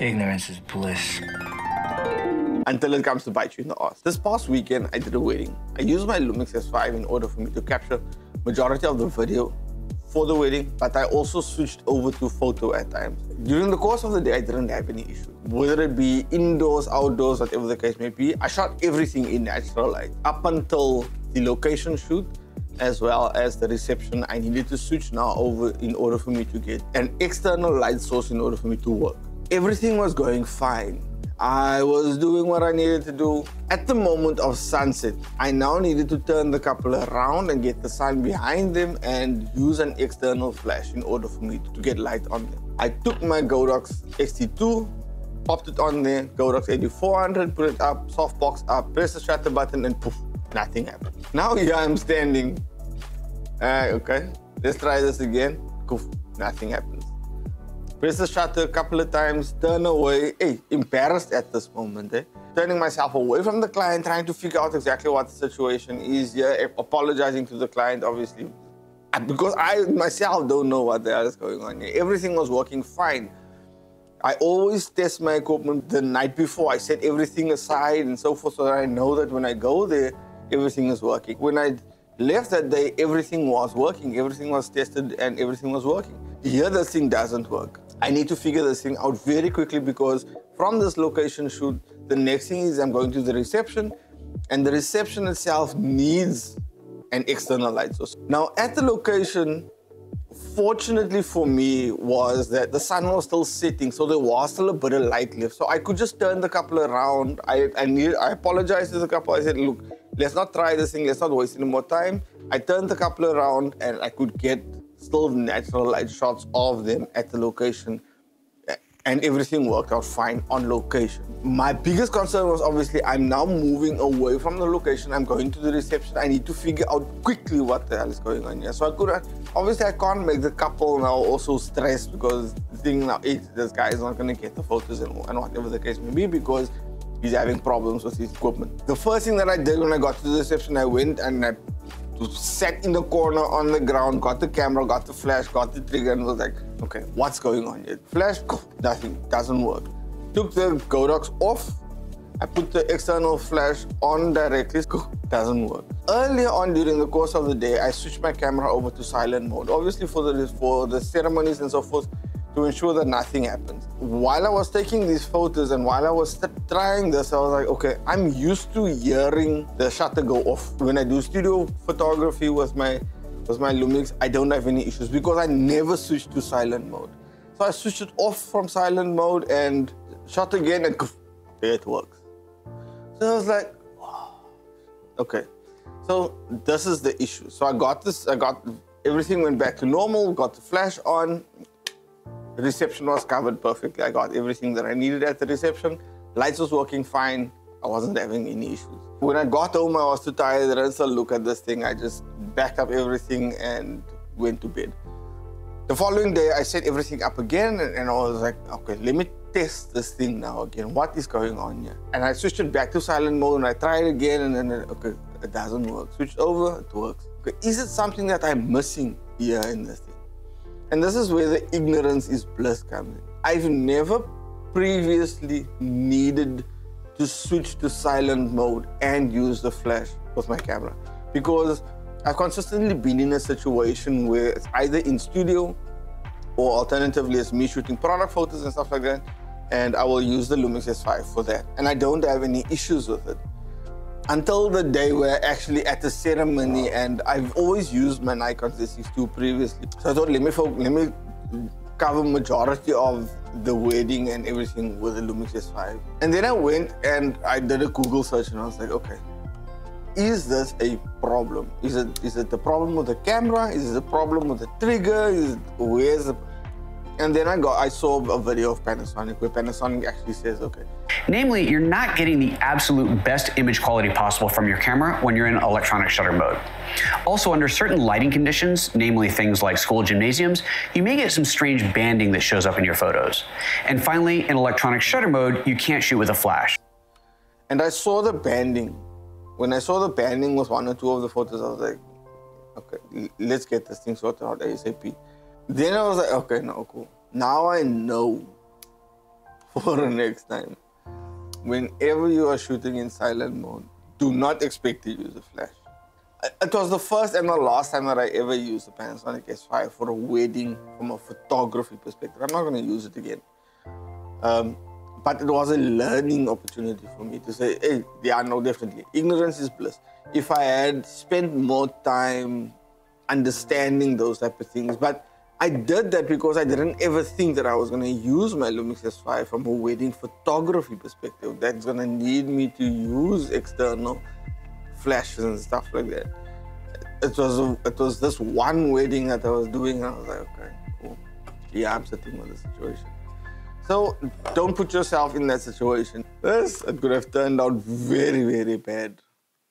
Ignorance is bliss. Until it comes to bite you in the ass. This past weekend, I did a wedding. I used my Lumix S5 in order for me to capture majority of the video for the wedding, but I also switched over to photo at times. During the course of the day, I didn't have any issue. Whether it be indoors, outdoors, whatever the case may be, I shot everything in natural light. Up until the location shoot, as well as the reception, I needed to switch now over in order for me to get an external light source in order for me to work everything was going fine. I was doing what I needed to do. At the moment of sunset, I now needed to turn the couple around and get the sun behind them and use an external flash in order for me to get light on them. I took my Godox XT2, popped it on there, Godox AD400, put it up, softbox up, press the shutter button and poof, nothing happened. Now here I'm standing. Uh, okay, let's try this again. Poof, nothing happens. Press the shutter a couple of times, turn away. Hey, embarrassed at this moment. Eh? Turning myself away from the client, trying to figure out exactly what the situation is here, eh, apologizing to the client, obviously. Because I myself don't know what the hell is going on here. Everything was working fine. I always test my equipment the night before. I set everything aside and so forth so that I know that when I go there, everything is working. When I left that day, everything was working. Everything was tested and everything was working. Here, the thing doesn't work. I need to figure this thing out very quickly because from this location shoot, the next thing is I'm going to the reception and the reception itself needs an external light source. Now at the location, fortunately for me was that the sun was still setting, so there was still a bit of light left. So I could just turn the couple around. I, I I apologized to the couple. I said, look, let's not try this thing, let's not waste any more time. I turned the couple around and I could get still natural light shots of them at the location and everything worked out fine on location. My biggest concern was obviously I'm now moving away from the location. I'm going to the reception. I need to figure out quickly what the hell is going on here. So I could obviously I can't make the couple now also stressed because the thing now is this guy is not going to get the photos and, and whatever the case may be because he's having problems with his equipment. The first thing that I did when I got to the reception, I went and I sat in the corner on the ground, got the camera, got the flash, got the trigger, and was like, okay, what's going on here? Flash, nothing, doesn't work. Took the Godox off, I put the external flash on directly, doesn't work. Earlier on during the course of the day, I switched my camera over to silent mode. Obviously for the, for the ceremonies and so forth, to ensure that nothing happens. While I was taking these photos and while I was trying this, I was like, okay, I'm used to hearing the shutter go off. When I do studio photography with my with my Lumix, I don't have any issues because I never switch to silent mode. So I switched it off from silent mode and shot again and it works. So I was like, oh, okay. So this is the issue. So I got this, I got everything went back to normal, got the flash on, the reception was covered perfectly. I got everything that I needed at the reception. Lights was working fine. I wasn't having any issues. When I got home, I was too tired. I didn't look at this thing. I just backed up everything and went to bed. The following day, I set everything up again, and, and I was like, okay, let me test this thing now again. What is going on here? And I switched it back to silent mode, and I tried again, and then, okay, it doesn't work. Switch over, it works. Okay, is it something that I'm missing here in this thing? And this is where the ignorance is bliss comes in. I've never previously needed to switch to silent mode and use the flash with my camera. Because I've consistently been in a situation where it's either in studio or alternatively it's me shooting product photos and stuff like that and I will use the Lumix S5 for that. And I don't have any issues with it until the day we're actually at the ceremony and I've always used my Nikon Z6 previously. So I thought let me let me cover majority of the wedding and everything with the Lumix S5. And then I went and I did a Google search and I was like, okay, is this a problem? Is it is it the problem with the camera? Is it the problem with the trigger? Is it, where's the and then I got I saw a video of Panasonic where Panasonic actually says, okay, Namely, you're not getting the absolute best image quality possible from your camera when you're in electronic shutter mode. Also, under certain lighting conditions, namely things like school gymnasiums, you may get some strange banding that shows up in your photos. And finally, in electronic shutter mode, you can't shoot with a flash. And I saw the banding. When I saw the banding with one or two of the photos, I was like, okay, let's get this thing sorted out ASAP. Then I was like, okay, no, cool. Now I know for the next time. Whenever you are shooting in silent mode, do not expect to use a flash. It was the first and the last time that I ever used the Panasonic S5 for a wedding from a photography perspective. I'm not going to use it again. Um, but it was a learning opportunity for me to say, hey, yeah, no, definitely. Ignorance is bliss. If I had spent more time understanding those type of things, but I did that because I didn't ever think that I was going to use my Lumix S5 from a wedding photography perspective. That's going to need me to use external flashes and stuff like that. It was a, it was this one wedding that I was doing, and I was like, okay, cool. Yeah, I'm sitting with the situation. So don't put yourself in that situation. This it could have turned out very, very bad.